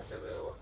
Hasta luego.